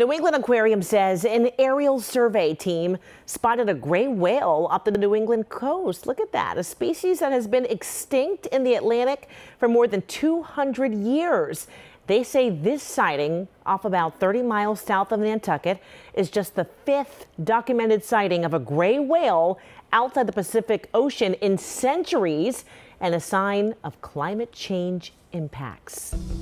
New England Aquarium says an aerial survey team spotted a gray whale up the New England coast. Look at that, a species that has been extinct in the Atlantic for more than 200 years. They say this sighting off about 30 miles south of Nantucket is just the fifth documented sighting of a gray whale outside the Pacific Ocean in centuries and a sign of climate change impacts.